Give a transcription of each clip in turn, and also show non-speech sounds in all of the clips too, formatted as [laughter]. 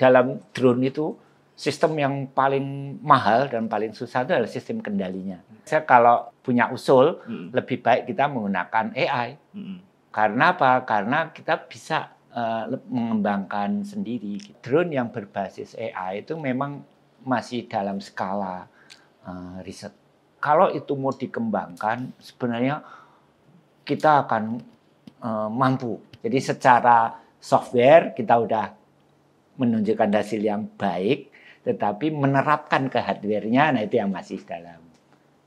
dalam drone itu sistem yang paling mahal dan paling susah itu adalah sistem kendalinya. Saya kalau punya usul Mm, lebih baik kita menggunakan AI. mm, Karena apa? Karena kita bisa le- mengembangkan sendiri. Drone yang berbasis AI itu memang masih dalam skala eh, riset. Kalau itu mau dikembangkan, sebenarnya kita akan eh, mampu. Jadi secara software kita udah menunjukkan hasil yang baik, tetapi menerapkan ke hardware-nya, nah itu yang masih dalam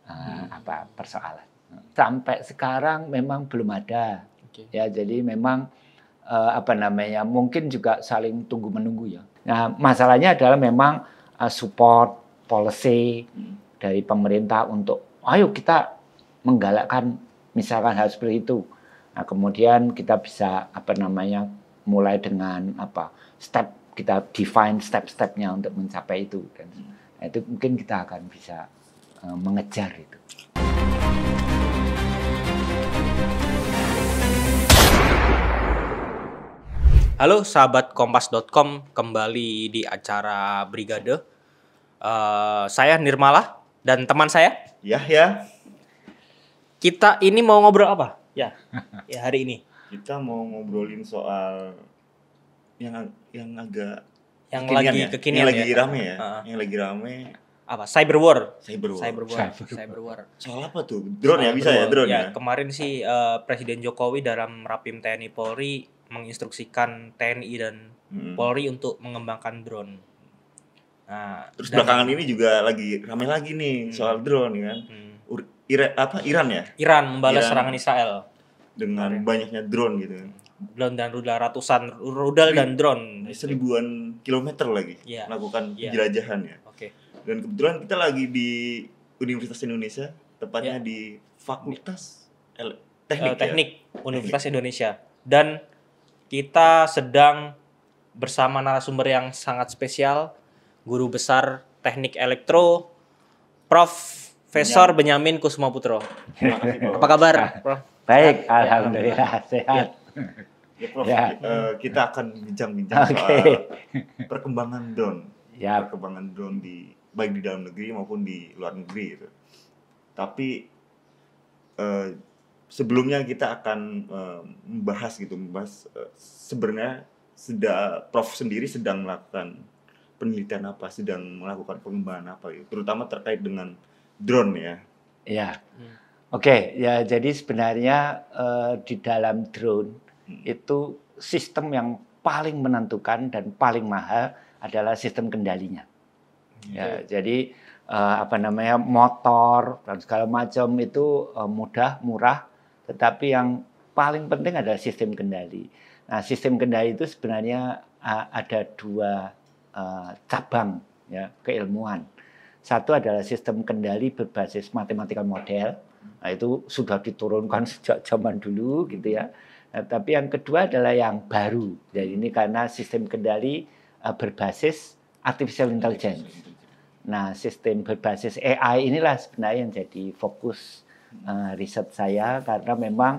eh, apa persoalan. Sampai sekarang memang belum ada. Oke. ya jadi memang eh, apa namanya mungkin juga saling tunggu menunggu ya. Nah masalahnya adalah memang eh, support policy dari pemerintah untuk ayo kita menggalakkan misalkan hal seperti itu. Nah kemudian kita bisa apa namanya mulai dengan apa step kita define step-stepnya untuk mencapai itu dan nah, itu mungkin kita akan bisa eh, mengejar itu Halo sahabat kompas.com kembali di acara Brigade. Eh, saya Nirmala dan teman saya. Ya ya, Kita ini mau ngobrol apa? Ya, [laughs] ya hari ini. kita mau ngobrolin soal yang yang agak Yang kekinian lagi ya. kekinian yang lagi ya. rame ya, Heeh. yang lagi rame Apa? Cyber war. cyber war. Cyber war. Cyber war. Cyber war. Soal apa tuh? Drone ya Cyber bisa ya war. drone ya. Kemarin sih eh, Presiden Jokowi dalam Rapim TNI Polri menginstruksikan TNI dan Mm. Polri untuk mengembangkan drone. Nah, Terus dan- belakangan ini juga lagi rame lagi nih Hmm. soal drone kan. Hmm. Ur- Ira- apa Iran ya Iran membalas Iran. serangan Israel. dengan Kemarin. banyaknya drone gitu. Drone dan rudal ratusan rudal dan drone. Seribuan kilometer lagi Iya. melakukan Iya. penjelajahan ya. Oke. Dan kebetulan kita lagi di Universitas Indonesia, tepatnya Ya. di Fakultas Eh, Teknik. ya? teknik Universitas Indonesia dan kita sedang bersama narasumber yang sangat spesial guru besar teknik elektro Profesor Benyamin Kusuma Putro. Terima [laughs] kasih, Prof. Apa kabar, Prof? baik alhamdulillah sehat Ya, Prof, Ya. eh, kita akan bincang-bincang Oke. soal perkembangan drone, ya perkembangan drone di baik di dalam negeri maupun di luar negeri gitu. Tapi eh, sebelumnya kita akan eh, membahas gitu, membahas eh, sebenarnya sudah Prof sendiri sedang melakukan penelitian apa, sedang melakukan pengembangan apa gitu, terutama terkait dengan drone ya. ya Hmm. oke ya jadi sebenarnya eh, di dalam drone Hmm. itu sistem yang paling menentukan dan paling mahal adalah sistem kendalinya. Ya jadi eh, apa namanya motor dan segala macam itu eh, mudah murah tetapi yang paling penting adalah sistem kendali. Nah sistem kendali itu sebenarnya eh, ada dua eh, cabang ya keilmuan. Satu adalah sistem kendali berbasis matematika model. Nah itu sudah diturunkan [laughs] sejak zaman dulu gitu ya Nah, tapi yang kedua adalah yang baru jadi ini karena sistem kendali eh, berbasis artificial intelligence Nah, sistem berbasis AI inilah sebenarnya yang jadi fokus eh, riset saya karena memang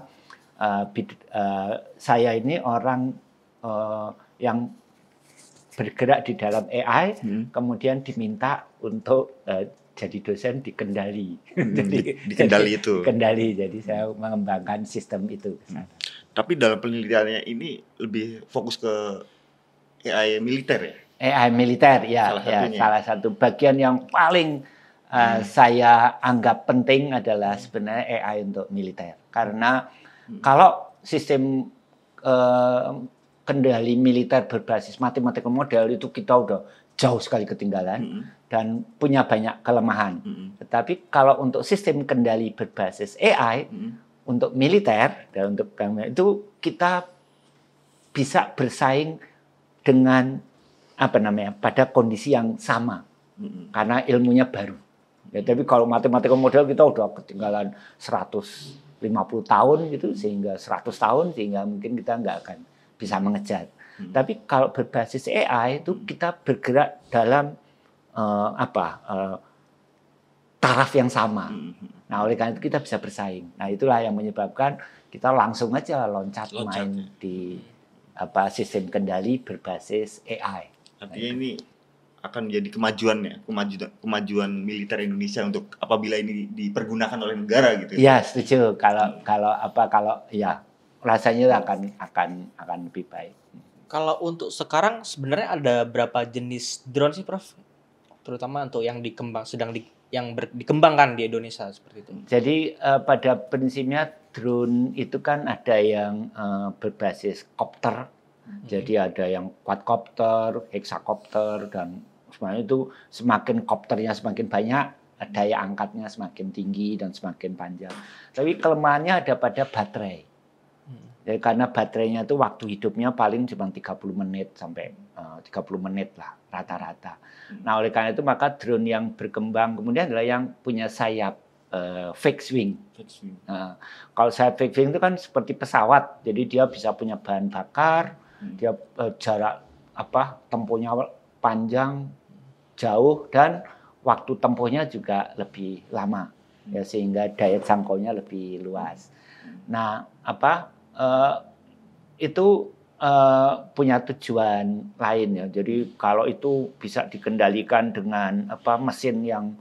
bid- eh, saya ini orang eh, yang bergerak di dalam AI, Hmm. kemudian diminta untuk eh, jadi dosen di kendali. [laughs] Di- di kendali itu. Kendali, jadi saya mengembangkan sistem itu. sana. Tapi dalam penelitiannya ini lebih fokus ke AI militer ya. AI militer ya, Salah ya salah satu bagian yang paling uh, saya anggap penting adalah sebenarnya AI untuk militer karena Hmm. kalau sistem uh, kendali militer berbasis matematika model itu kita udah jauh sekali ketinggalan Mm-mm. dan punya banyak kelemahan. Mm-mm. Tetapi kalau untuk sistem kendali berbasis AI Mm-mm. Untuk militer dan untuk itu kita bisa bersaing dengan apa namanya pada kondisi yang sama karena ilmunya baru. Ya, tapi kalau matematika model kita udah ketinggalan 150 tahun gitu sehingga 100 tahun sehingga mungkin kita nggak akan bisa mengejar. Hmm. Tapi kalau berbasis AI itu kita bergerak dalam eh, apa eh, taraf yang sama. Mm-mm. Nah, oleh karena itu kita bisa bersaing. Nah, itulah yang menyebabkan kita langsung aja loncat, Loncat. main di apa sistem kendali berbasis AI. Artinya ini akan menjadi kemajuan ya, kemajuan kemajuan militer Indonesia untuk apabila ini dipergunakan oleh negara gitu. Ya setuju. Kalau kalau apa kalau ya rasanya akan akan akan lebih baik. Kalau untuk sekarang sebenarnya ada berapa jenis drone sih, Prof? Terutama untuk yang dikembang sedang di, yang ber, dikembangkan di Indonesia seperti itu. Jadi eh, pada prinsipnya drone itu kan ada yang eh, berbasis kopter, jadi ada yang quadcopter, hexacopter dan sebenarnya itu semakin kopternya semakin banyak, daya angkatnya semakin tinggi dan semakin panjang. Tapi kelemahannya ada pada baterai. Jadi karena baterainya itu waktu hidupnya paling cuma 30 menit sampai 30 menit lah rata-rata. Nah oleh karena itu maka drone yang berkembang kemudian adalah yang punya sayap eh, fixed wing. Nah, kalau sayap fixed wing itu kan seperti pesawat, jadi dia bisa punya bahan bakar, dia eh, jarak apa tempuhnya panjang, jauh dan waktu tempuhnya juga lebih lama, ya sehingga daya jangkaunya lebih luas. Nah apa eh, itu eh, punya tujuan lain ya. Jadi kalau itu bisa dikendalikan dengan apa mesin yang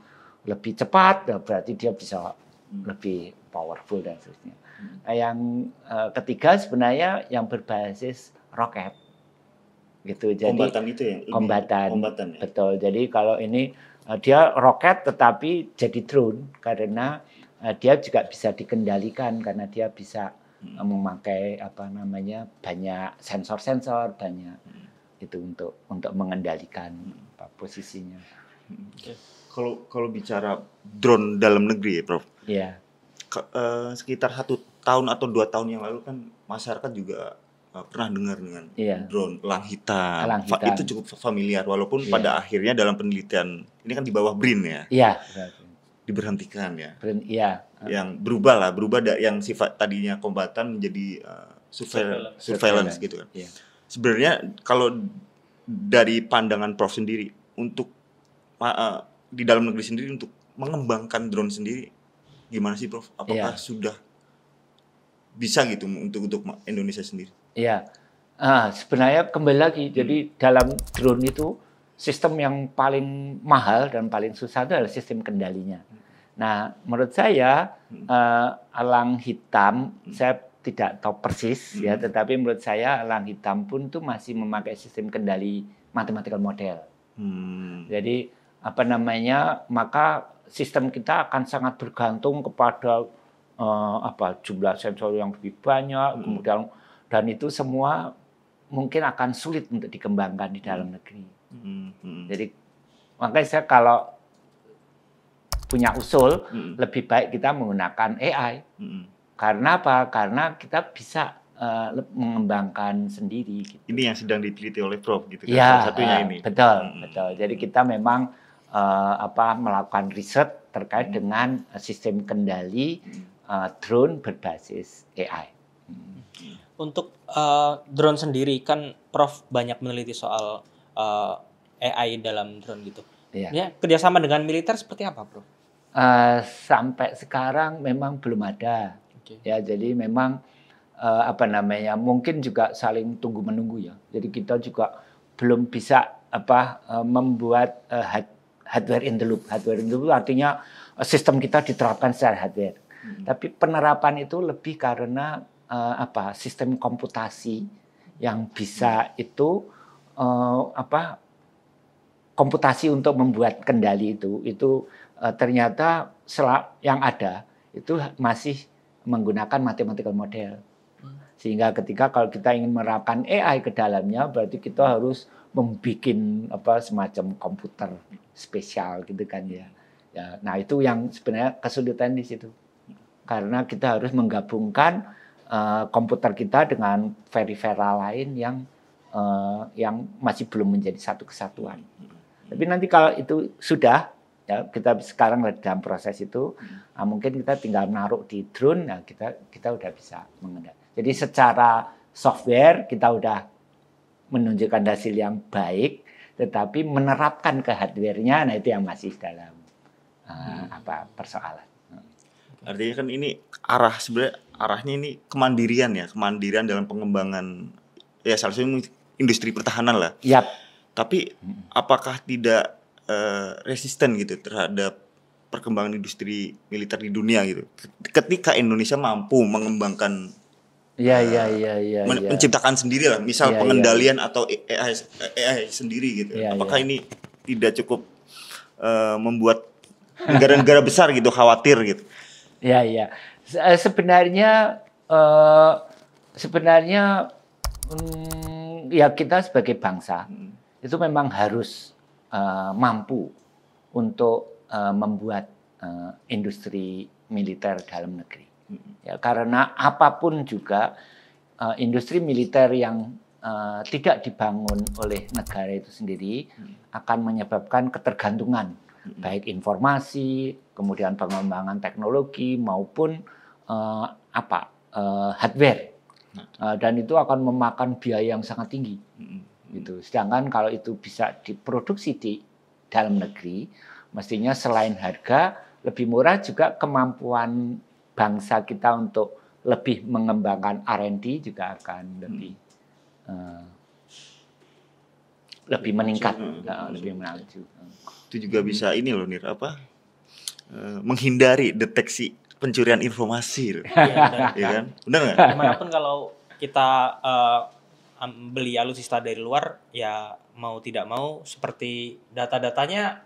lebih cepat, ya berarti dia bisa lebih powerful dan seterusnya. Nah, yang eh, ketiga sebenarnya yang berbasis roket, gitu. Jadi kombatan itu ya. kombatan. Kombatan ya. betul. Jadi kalau ini eh, dia roket tetapi jadi drone karena dia juga bisa dikendalikan karena dia bisa Hmm. memakai apa namanya banyak sensor-sensor banyak Hmm. itu untuk untuk mengendalikan apa, posisinya. Kalau kalau bicara drone dalam negeri ya, Prof. Ya, Ke- eh, sekitar satu tahun atau dua tahun yang lalu kan masyarakat juga eh, pernah dengar dengan Iya. drone elang hitam. Elang hitam. Itu cukup familiar walaupun Iya. pada akhirnya dalam penelitian ini kan di bawah BRIN ya iya, diberhentikan ya. Berin- iya, Yang berubah lah, berubah da- yang sifat tadinya kombatan menjadi eh, surveillance, Surveillance. surveillance gitu kan. Iya. Sebenarnya kalau dari pandangan Prof sendiri untuk eh, di dalam negeri sendiri untuk mengembangkan drone sendiri gimana sih Prof? Apakah Iya. sudah bisa gitu untuk untuk Indonesia sendiri? iya. Ah, sebenarnya kembali lagi, jadi dalam drone itu sistem yang paling mahal dan paling susah itu adalah sistem kendalinya. Nah, menurut saya eh, elang hitam, saya tidak tahu persis ya, Hmm. tetapi menurut saya elang hitam pun itu masih memakai sistem kendali mathematical model. Hmm. Jadi apa namanya, maka sistem kita akan sangat bergantung kepada eh, apa jumlah sensor yang lebih banyak, Hmm. kemudian dan itu semua mungkin akan sulit untuk dikembangkan di dalam negeri. Hmm. Hmm. Jadi makanya saya kalau punya usul Hmm. lebih baik kita menggunakan AI. Hmm. Karena apa? Karena kita bisa le- mengembangkan sendiri. Gitu. Ini yang sedang diteliti oleh Prof gitu kan. Ya, Salah satunya eh, ini. betul, Hmm. betul. Jadi kita memang eh, apa melakukan riset terkait Hmm. dengan sistem kendali Hmm. eh, drone berbasis AI. Hmm. Untuk eh, drone sendiri kan Prof banyak meneliti soal eh, AI dalam drone gitu. Iya. Ya, kerjasama dengan militer seperti apa, Prof? Eh, sampai sekarang memang belum ada. Oke. Ya, jadi memang eh, apa namanya? Mungkin juga saling tunggu menunggu ya. Jadi kita juga belum bisa apa eh, membuat hard- hardware in the loop. Hardware in the loop artinya sistem kita diterapkan secara hardware. Hmm. Tapi penerapan itu lebih karena eh, apa? Sistem komputasi yang bisa itu eh, apa? Komputasi untuk membuat kendali itu itu ternyata sela- yang ada itu masih menggunakan mathematical model. Sehingga ketika kalau kita ingin menerapkan AI ke dalamnya berarti kita harus membuat apa semacam komputer spesial gitu kan ya. Ya, nah itu yang sebenarnya kesulitan di situ. Karena kita harus menggabungkan eh, komputer kita dengan peripheral lain yang eh, yang masih belum menjadi satu kesatuan. Tapi nanti kalau itu sudah ya kita sekarang dalam proses itu nah, mungkin kita tinggal naruh di drone nah kita kita udah bisa mengendali. Jadi secara software kita udah menunjukkan hasil yang baik tetapi menerapkan ke hardware-nya nah itu yang masih dalam uh, apa persoalan. Artinya kan ini arah sebenarnya arahnya ini kemandirian ya, kemandirian dalam pengembangan ya salah satu industri pertahanan lah. Yap, Tapi Hmm. apakah tidak eh, resisten gitu terhadap perkembangan industri militer di dunia gitu? Ketika Indonesia mampu mengembangkan Iya iya iya iya. men- iya. menciptakan sendiri lah, misal iya. pengendalian atau AI, AI sendiri gitu. Iya, Apakah iya. ini tidak cukup eh, membuat negara-negara besar gitu khawatir gitu? Ya, ya. Se- eh, Sebenarnya eh, sebenarnya mm, ya kita sebagai bangsa Hmm. itu memang harus eh, mampu untuk eh, membuat eh, industri militer dalam negeri. Hmm. Ya, karena apa pun juga eh, industri militer yang eh, tidak dibangun oleh negara itu sendiri Hmm. akan menyebabkan ketergantungan Hmm. baik informasi, kemudian pengembangan teknologi maupun eh, apa eh, hardware, Eh, dan itu akan memakan biaya yang sangat tinggi. Hmm. Gitu. Sedangkan kalau itu bisa diproduksi di dalam negeri, mestinya selain harga lebih murah juga kemampuan bangsa kita untuk lebih mengembangkan R&D juga akan lebih eh, lebih meningkat, Hmm. eh, lebih maju. Itu juga bisa ini loh Nir apa? Eh, menghindari deteksi pencurian informasi, gitu. Iya, benar. ya kan? Benar nggak? Di mana pun kalau kita eh, am- beli alutsista dari luar, ya mau tidak mau seperti data-datanya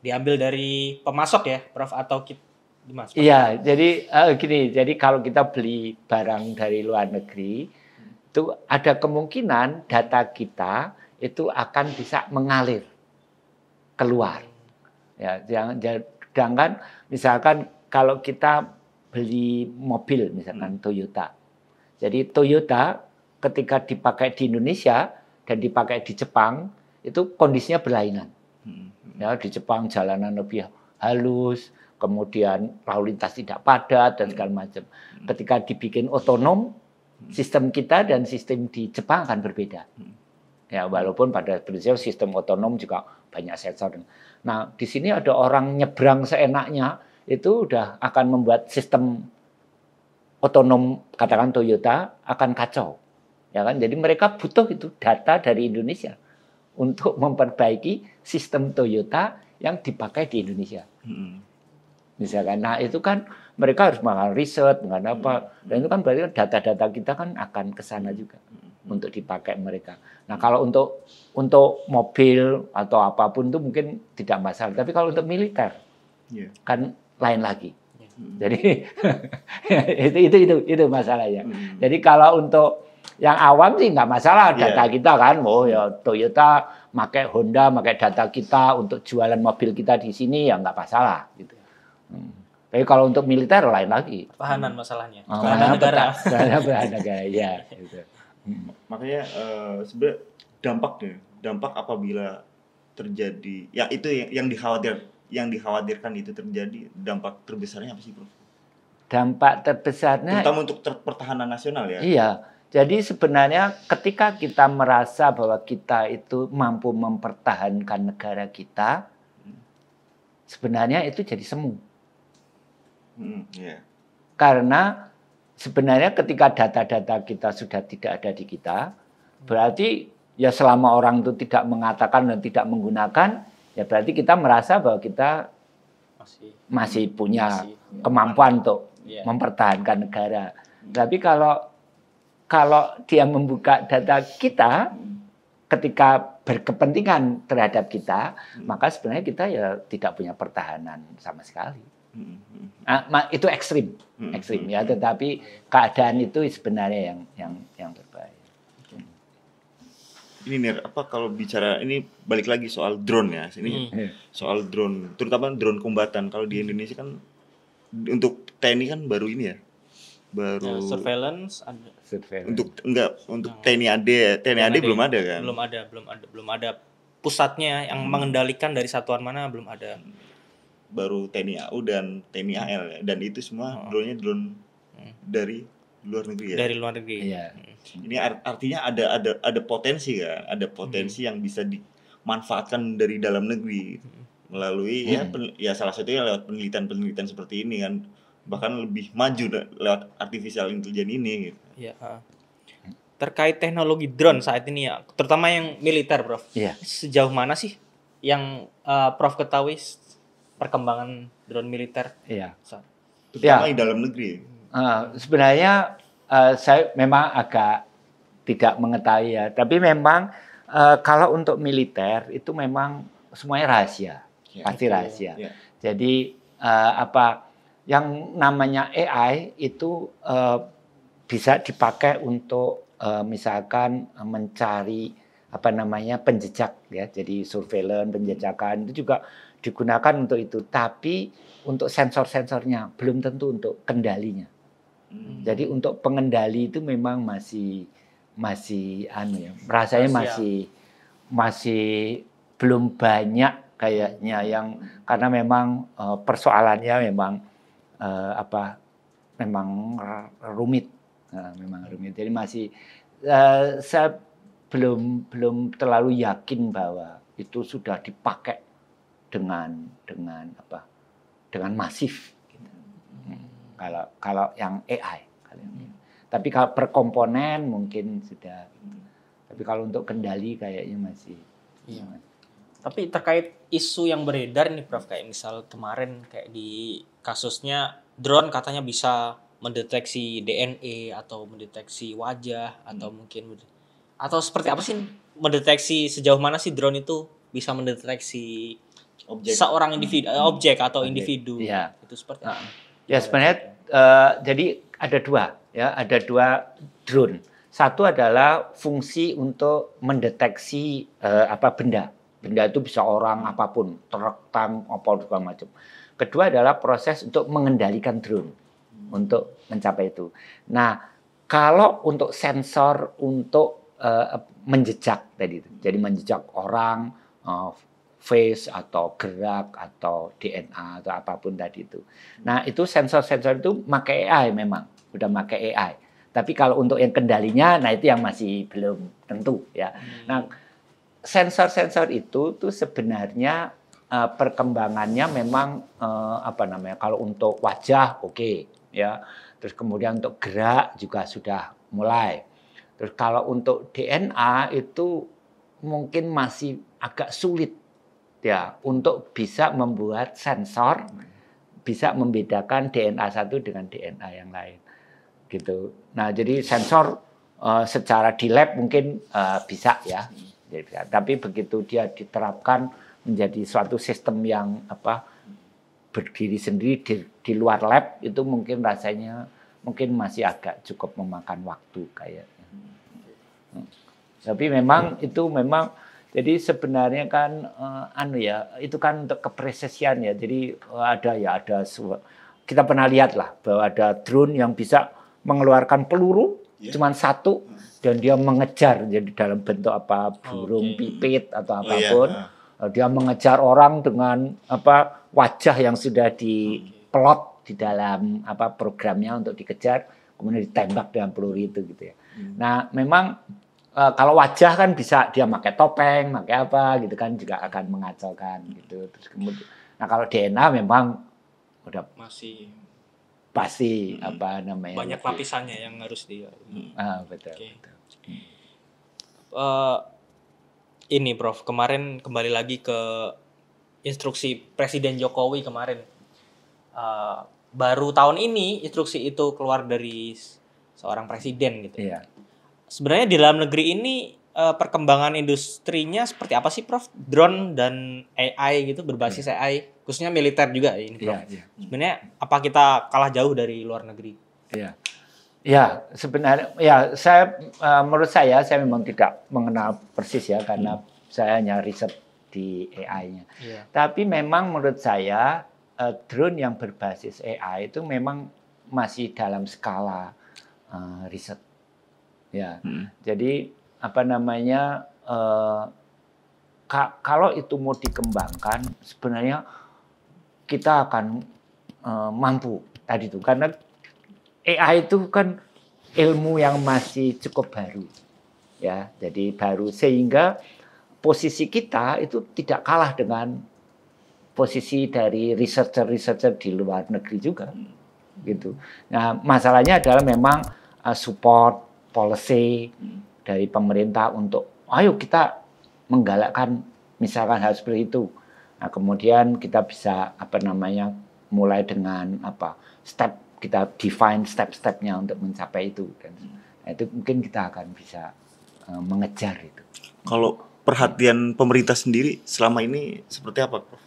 diambil dari pemasok ya, Prof atau kita Dimas? Iya, jadi eh, gini, jadi kalau kita beli barang dari luar negeri, itu ada kemungkinan data kita itu akan bisa mengalir keluar. Ya, jangan jangan- sedangkan misalkan kalau kita beli mobil misalkan Toyota. Jadi Toyota ketika dipakai di Indonesia dan dipakai di Jepang itu kondisinya berlainan. Hmm. Ya, di Jepang jalanan lebih halus, kemudian lalu lintas tidak padat dan segala macam. Ketika dibikin otonom, sistem kita dan sistem di Jepang akan berbeda. Ya, walaupun pada prinsip sistem otonom juga banyak sensor. Nah, di sini ada orang nyebrang seenaknya, itu udah akan membuat sistem otonom katakan Toyota akan kacau. Ya kan? Jadi mereka butuh itu data dari Indonesia untuk memperbaiki sistem Toyota yang dipakai di Indonesia. Hmm. Misalkan, nah itu kan mereka harus melakukan riset, melakukan apa, dan itu kan berarti data-data kita kan akan ke sana juga untuk dipakai mereka. Nah kalau untuk untuk mobil atau apa pun itu mungkin tidak masalah, tapi kalau untuk militer Iya. kan lain lagi. Hmm. Jadi itu [laughs] itu itu itu masalahnya. Hmm. Jadi kalau untuk yang awam sih nggak masalah Iya. data kita kan, oh ya Toyota pakai Honda, pakai data kita untuk jualan mobil kita di sini ya nggak masalah gitu. Hmm. Tapi kalau untuk militer lain lagi. Pertahanan masalahnya. Oh, Pertahanan negara. Pertahanan negara, ya. [laughs] Gitu. Hmm. Makanya eh, sebenarnya dampaknya, dampak apabila terjadi, ya itu yang, yang dikhawatir, yang dikhawatirkan itu terjadi, dampak terbesarnya apa sih, Bro? Dampak terbesarnya Terutama untuk ter- pertahanan nasional ya. Iya. Jadi sebenarnya ketika kita merasa bahwa kita itu mampu mempertahankan negara kita, sebenarnya itu jadi semu. Hmm, iya. Karena sebenarnya ketika data-data kita sudah tidak ada di kita, berarti ya selama orang itu tidak mengatakan dan tidak menggunakan, ya berarti kita merasa bahwa kita Masih. masih punya masih. kemampuan untuk Iya. mempertahankan negara. Tapi kalau kalau dia membuka data kita ketika berkepentingan terhadap kita, maka sebenarnya kita ya tidak punya pertahanan sama sekali. Hmm, hmm, Ah, ma- itu ekstrim, hmm, ekstrim hmm. ya. Tetapi keadaan itu sebenarnya yang yang yang berbahaya. Ini Nir, apa kalau bicara ini balik lagi soal drone ya. Ini Hmm. soal drone, terutama drone kombatan. Kalau di Indonesia kan untuk TNI kan baru ini ya. Baru Ya, surveillance ada. Surveillance. untuk enggak untuk Nah. TNI AD, TNI AD belum ada kan? Belum ada, belum ada, belum ada pusatnya yang Hmm. mengendalikan dari satuan mana belum ada. Baru TNI AU dan TNI AL ya. Dan itu semua Oh. drone-nya drone Hmm. dari luar negeri ya. Dari luar negeri. Iya. Ini art- artinya ada ada ada potensi kan, ada potensi yang bisa dimanfaatkan dari dalam negeri melalui ya Hmm. pen- ya salah satunya lewat penelitian-penelitian seperti ini kan bahkan lebih maju lewat artificial intelligence ini gitu. Iya. ah. terkait teknologi drone saat ini ya, terutama yang militer, Prof. Iya. Sejauh mana sih yang eh, Prof ketahui perkembangan drone militer? Iya. saat- Terutama Ya. di dalam negeri. Eh, sebenarnya eh, saya memang agak tidak mengetahui ya, tapi memang eh, kalau untuk militer itu memang semuanya rahasia, Ya. pasti rahasia. Ya. Jadi eh, apa yang namanya AI itu eh, bisa dipakai untuk eh, misalkan mencari apa namanya penjejak ya, jadi surveillance, penjejakan itu juga digunakan untuk itu. Tapi untuk sensor-sensornya belum tentu untuk kendalinya. Hmm. Jadi untuk pengendali itu memang masih masih anu ya, rasanya masih masih belum banyak kayaknya yang karena memang eh, persoalannya memang eh, apa memang rumit, Nah, memang rumit. Jadi masih eh, saya belum belum terlalu yakin bahwa itu sudah dipakai dengan dengan apa dengan masif. gitu. Hmm. Kalau kalau yang AI, kalau yang- tapi kalau per komponen mungkin sudah. Tapi kalau untuk kendali kayaknya masih. Iya. Tapi terkait isu yang beredar nih Prof kayak misal kemarin kayak di kasusnya drone katanya bisa mendeteksi DNA atau mendeteksi wajah atau mungkin atau seperti apa sih mendeteksi sejauh mana sih drone itu bisa mendeteksi Objek. seorang individu eh, objek atau Objek. individu Iya. itu seperti Nah, apa? Ya sebenarnya eh, jadi ada dua ya, ada dua drone. Satu adalah fungsi untuk mendeteksi eh, apa benda. Benda itu bisa orang apa pun, truk, tank, apa segala macam. Kedua adalah proses untuk mengendalikan drone untuk mencapai itu. Nah, kalau untuk sensor untuk eh, menjejak tadi itu, jadi menjejak orang, eh, face atau gerak atau DNA atau apa pun tadi itu. Nah, itu sensor-sensor itu pakai AI memang, udah pakai AI. Tapi kalau untuk yang kendalinya, nah itu yang masih belum tentu ya. Nah, sensor-sensor itu tuh sebenarnya eh, perkembangannya memang eh, apa namanya? Kalau untuk wajah oke ya. Terus kemudian untuk gerak juga sudah mulai. Terus kalau untuk DNA itu mungkin masih agak sulit ya untuk bisa membuat sensor bisa membedakan DNA satu dengan DNA yang lain gitu. Nah jadi sensor eh, secara di lab mungkin eh, bisa ya. Tapi begitu dia diterapkan menjadi suatu sistem yang apa berdiri sendiri di, di luar lab itu mungkin rasanya mungkin masih agak cukup memakan waktu kayaknya. Hmm. Tapi memang itu memang jadi sebenarnya kan eh, anu ya itu kan untuk kepresisian ya. Jadi eh, ada ya ada kita pernah lihat lah bahwa ada drone yang bisa mengeluarkan peluru Ya. cuman satu dan dia mengejar jadi dalam bentuk apa burung Oke. pipit atau Oh, iya. apa pun Ah. dia mengejar orang dengan apa wajah yang sudah diplot di dalam apa programnya untuk dikejar kemudian ditembak dengan peluru itu gitu ya. Hmm. Nah, memang eh, kalau wajah kan bisa dia pakai topeng, pakai apa gitu kan juga akan mengacaukan gitu. Terus kemudian nah kalau DNA memang udah masih pasti Hmm. apa namanya banyak lapisannya yang harus di Ah, betul. Oke. betul. Eh, ini Prof, kemarin kembali lagi ke instruksi Presiden Jokowi kemarin. Eh, baru tahun ini instruksi itu keluar dari seorang presiden gitu. Iya. Sebenarnya di dalam negeri ini eh, perkembangan industrinya seperti apa sih Prof? Drone dan AI gitu berbasis AI, khususnya militer juga ini Prof. Iya, iya. Sebenarnya apa kita kalah jauh dari luar negeri? Iya. Ya, sebenarnya ya saya eh, menurut saya saya memang tidak mengenal persis ya karena saya hanya riset di AI-nya. Iya. Tapi memang menurut saya eh, drone yang berbasis AI itu memang masih dalam skala eh, riset. Ya. Hmm. Jadi apa namanya ka- kalau itu mau dikembangkan sebenarnya kita akan eh, mampu tadi itu. Karena AI itu kan ilmu yang masih cukup baru ya. Jadi baru sehingga posisi kita itu tidak kalah dengan posisi dari researcher-researcher di luar negeri juga gitu. Nah masalahnya adalah memang eh, support policy dari pemerintah untuk ayo kita menggalakkan misalkan hal seperti itu. Nah, kemudian kita bisa apa namanya mulai dengan apa step kita define step-stepnya untuk mencapai itu dan nah, itu mungkin kita akan bisa eh, mengejar itu. Kalau perhatian pemerintah sendiri selama ini seperti apa, Prof?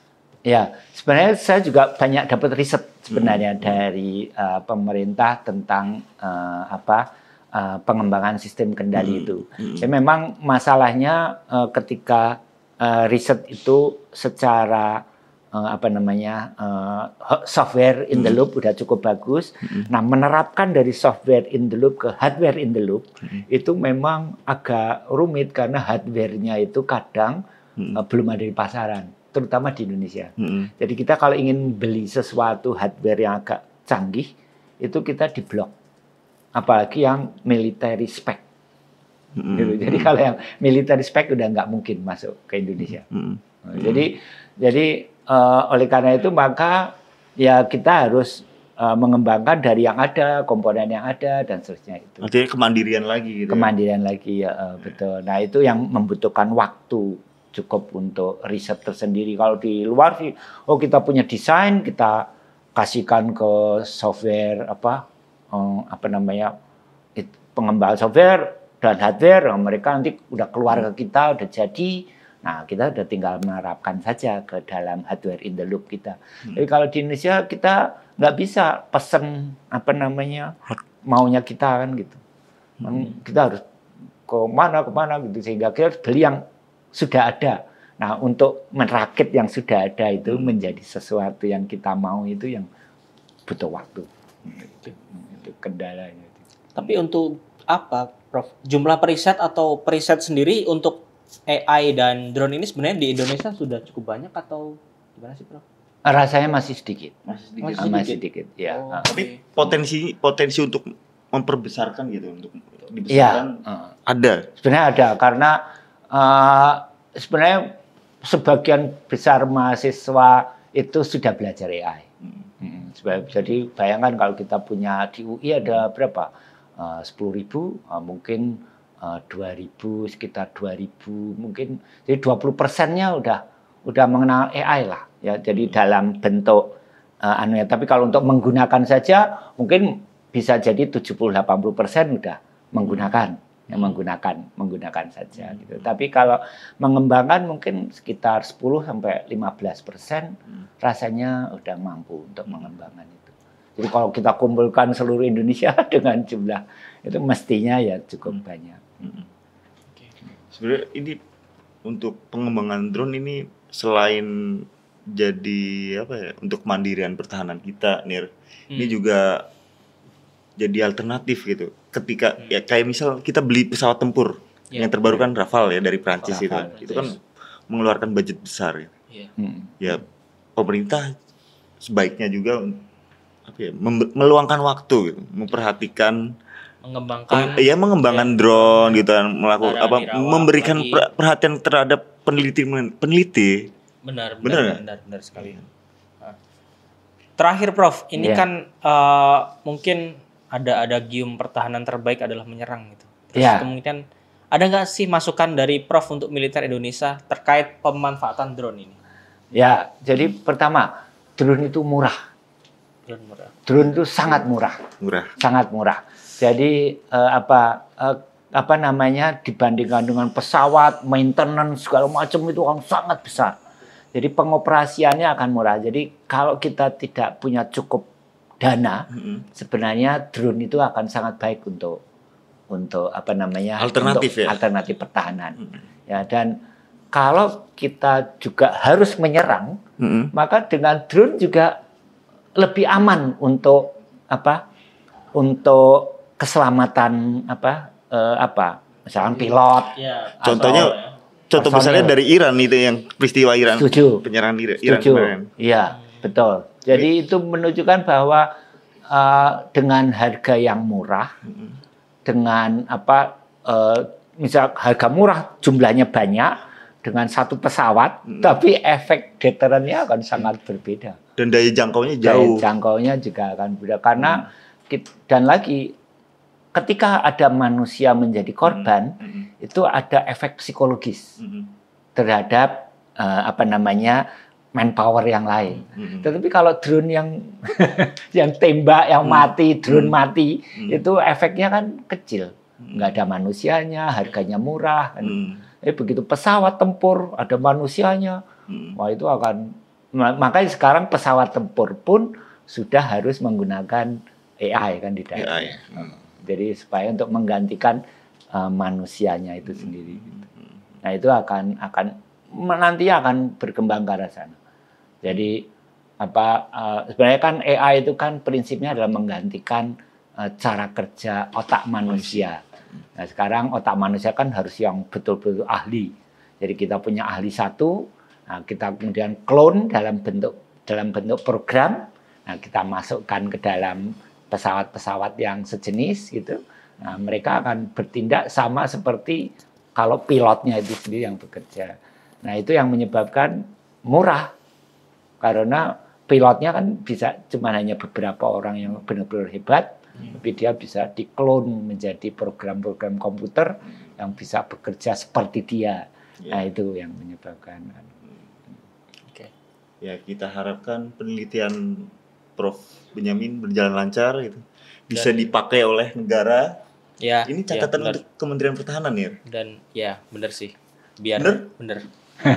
Ya, sebenarnya saya juga banyak dapat riset sebenarnya dari uh, pemerintah tentang uh, apa uh, pengembangan sistem kendali Hmm, itu. hmm. Ya, memang masalahnya uh, ketika uh, riset itu secara uh, apa namanya uh, software in the Hmm. loop udah cukup bagus. Hmm. Nah, menerapkan dari software in the loop ke hardware in the loop Hmm. itu memang agak rumit karena hardware-nya itu kadang Hmm. uh, belum ada di pasaran, terutama di Indonesia. Hmm. Jadi kita kalau ingin beli sesuatu hardware yang agak canggih, itu kita diblok. Apalagi yang military spec. Hmm. gitu. Jadi kalau yang military spec udah nggak mungkin masuk ke Indonesia. Hmm. Nah, Jadi jadi eh, oleh karena itu maka ya kita harus eh, mengembangkan dari yang ada, komponen yang ada dan seterusnya itu. Artinya kemandirian lagi gitu. ya? Kemandirian lagi ya eh, betul. Nah itu yang membutuhkan waktu cukup untuk riset tersendiri. Kalau di luar sih, oh kita punya desain, kita kasihkan ke software apa eh, apa namanya it- pengembang software dan hardware, nah, mereka nanti udah keluar ke kita, udah jadi. Nah kita udah tinggal menerapkan saja ke dalam hardware in the loop kita. Hmm. Jadi kalau di Indonesia kita nggak bisa pesen apa namanya maunya kita kan gitu. Memang kita harus ke mana ke mana gitu sehingga kita harus beli yang sudah ada. Nah, untuk merakit yang sudah ada itu Hmm. menjadi sesuatu yang kita mau itu yang butuh waktu. Itu, itu kendalanya. Tapi untuk apa, Prof? Jumlah periset atau periset sendiri untuk AI dan drone ini sebenarnya di Indonesia sudah cukup banyak atau gimana sih, Prof? Rasanya masih sedikit. Masih sedikit. Masih Ah, Masih sedikit, ya. Oh, Ah. Tapi potensi potensi untuk memperbesarkan gitu untuk Iya. dibesarkan ah. ada. Sebenarnya ada karena eh, sebenarnya sebagian besar mahasiswa itu sudah belajar AI. Hmm, sebab- Jadi bayangkan kalau kita punya di UI ada berapa? Sepuluh ribu, eh, mungkin dua ribu, sekitar dua ribu, mungkin jadi 20 persennya udah udah mengenal AI lah. Ya, jadi dalam bentuk eh, anu ya. Tapi kalau untuk menggunakan saja mungkin bisa jadi 70-80 persen udah menggunakan yang menggunakan menggunakan saja gitu. Tapi kalau mengembangkan mungkin sekitar 10 sampai 15 persen rasanya udah mampu untuk mengembangkan itu. Jadi kalau kita kumpulkan seluruh Indonesia [laughs] dengan jumlah itu mestinya ya cukup banyak. Sebenarnya ini untuk pengembangan drone ini selain jadi apa ya untuk mandirian pertahanan kita, Nir, ini Hmm. juga jadi alternatif gitu. Ketika Hmm. ya kayak misal kita beli pesawat tempur Ya. yang terbaru kan Rafale ya dari Prancis itu, Rafale, itu kan mengeluarkan budget besar. Ya. Iya. Hmm. ya pemerintah sebaiknya juga apa ya, meluangkan waktu gitu, memperhatikan Mengembangkan peng- ya mengembangkan drone gitu kan melakukan apa dirawat memberikan lagi. per- perhatian terhadap peneliti peneliti benar Benar benar benar, benar sekali. Nah. Terakhir Prof, ini Iya. kan eh, mungkin ada ada gium pertahanan terbaik adalah menyerang gitu. Terus Iya. kemudian ada nggak sih masukan dari Prof untuk militer Indonesia terkait pemanfaatan drone ini? Ya, jadi pertama drone itu murah. Drone murah. Drone itu sangat murah, murah sangat murah. Jadi eh, apa eh, apa namanya dibandingkan dengan pesawat, maintenance segala macam itu akan sangat besar. Jadi pengoperasiannya akan murah. Jadi kalau kita tidak punya cukup dana, Mm-mm. sebenarnya drone itu akan sangat baik untuk untuk apa namanya Alternatif untuk ya? alternatif pertahanan Mm-mm. ya dan kalau kita juga harus menyerang Mm-mm. maka dengan drone juga lebih aman untuk apa untuk keselamatan apa eh, apa misalkan pilot Ya. Contohnya- atau- contoh Personil. besarnya dari Iran itu yang peristiwa Iran setuju penyerangan Iran, Iran Setuju. Iya, betul. Jadi itu menunjukkan bahwa eh, dengan harga yang murah, dengan apa, eh, misal harga murah jumlahnya banyak dengan satu pesawat, Mm. tapi efek deterannya akan sangat berbeda. dan daya jangkaunya Daya jauh jangkaunya juga akan berbeda karena kit- dan lagi ketika ada manusia menjadi korban, Mm-mm. itu ada efek psikologis Mm-mm. terhadap eh, apa namanya manpower yang lain. Mm-mm. Tetapi kalau drone yang [laughs] yang tembak, yang Hmm. mati, drone Hmm. mati, Mm. itu efeknya kan kecil. Mm. Nggak ada manusianya, harganya murah. kan. Mm. Eh begitu pesawat tempur ada manusianya, Mm. wah itu akan ma- makanya sekarang pesawat tempur pun sudah harus menggunakan AI kan di dalam. AI. Jadi supaya untuk menggantikan eh, manusianya itu sendiri. Mm. Nah itu akan akan nanti akan berkembang ke arah sana. Jadi apa eh, sebenarnya kan AI itu kan prinsipnya adalah menggantikan eh, cara kerja otak manusia. Nah sekarang otak manusia kan harus yang betul-betul ahli. Jadi kita punya ahli satu, nah kita kemudian clone dalam bentuk dalam bentuk program. Nah kita masukkan ke dalam pesawat-pesawat yang sejenis gitu. Nah mereka akan bertindak sama seperti kalau pilotnya itu sendiri yang bekerja. Nah itu yang menyebabkan murah karena pilotnya kan bisa cuma hanya beberapa orang yang benar-benar hebat, tapi dia bisa diklon menjadi program-program komputer yang bisa bekerja seperti dia. Nah Ya. itu yang menyebabkan. Oke. ya kita harapkan penelitian Prof Benyamin berjalan lancar gitu bisa dipakai oleh negara Ya. ini ya, catatan benar. untuk Kementerian Pertahanan ya dan ya bener sih. Biar Bener? bener.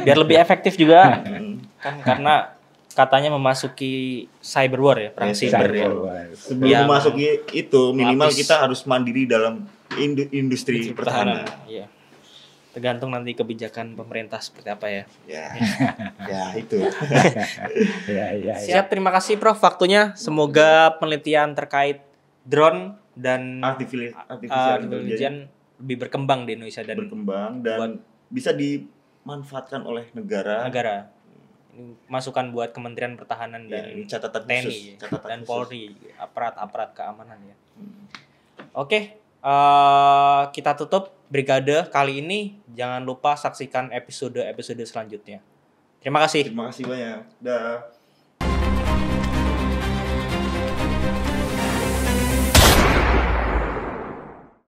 Biar lebih [laughs] efektif juga Mm. kan karena katanya memasuki cyber war ya, perang Ya, cyber ya. sebelum Yang memasuki itu minimal lapis. kita harus mandiri dalam indu- industri pertahanan Iya. Tergantung nanti kebijakan pemerintah seperti apa ya. ya [laughs] ya itu [laughs] Ya, ya, ya. Siap, terima kasih Prof waktunya. Semoga penelitian terkait drone dan artificial uh, artificial artificial intelligence lebih berkembang di Indonesia dan berkembang dan bisa dimanfaatkan oleh negara negara. Masukan buat Kementerian Pertahanan ya, dan catatan TNI khusus catatan dan khusus. Polri, aparat-aparat keamanan ya. Hmm. Oke, eh, kita tutup brigade kali ini. Jangan lupa saksikan episode-episode selanjutnya. Terima kasih. terima kasih banyak dah